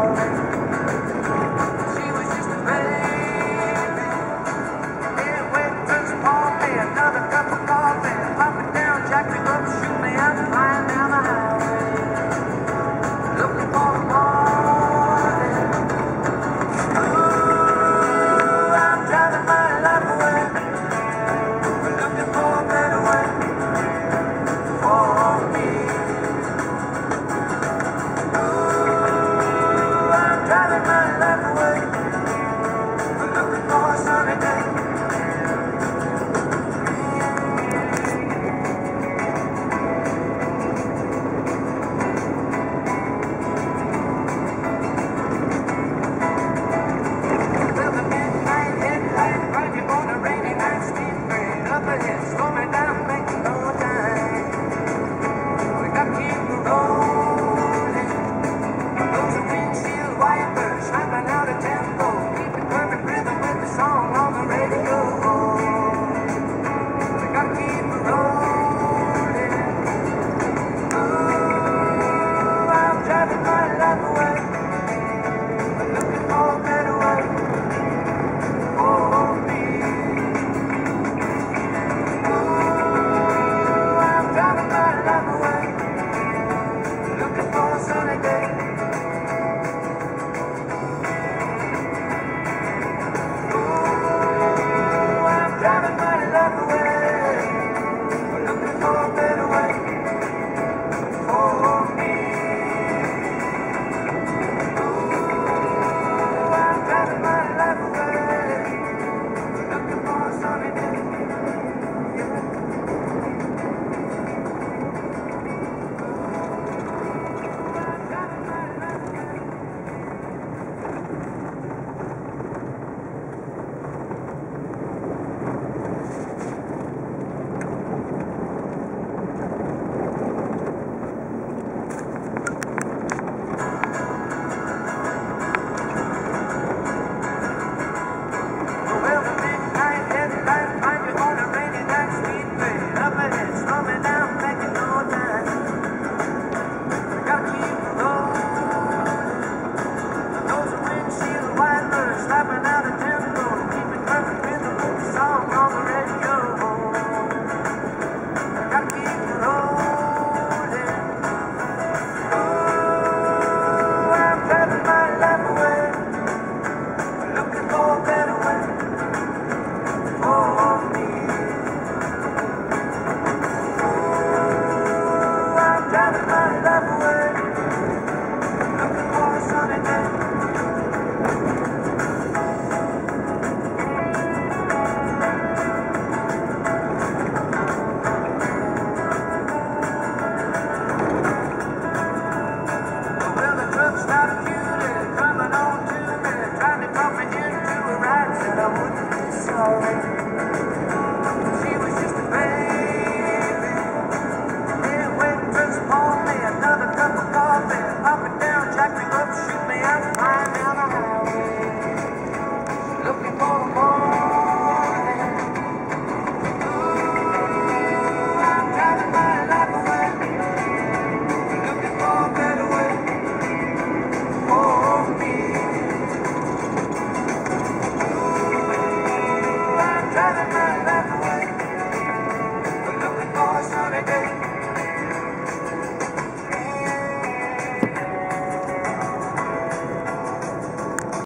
out.